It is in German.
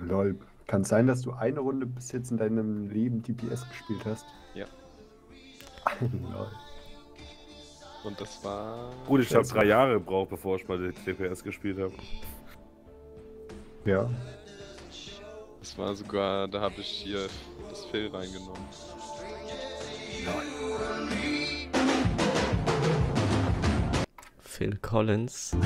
Lol. Kann es sein, dass du eine Runde bis jetzt in deinem Leben DPS gespielt hast? Ja. Lol. Und das war. Gut, ich habe drei Jahre gebraucht, bevor ich mal DPS gespielt habe. Ja. Das war sogar, da habe ich hier das Phil reingenommen. Phil Collins.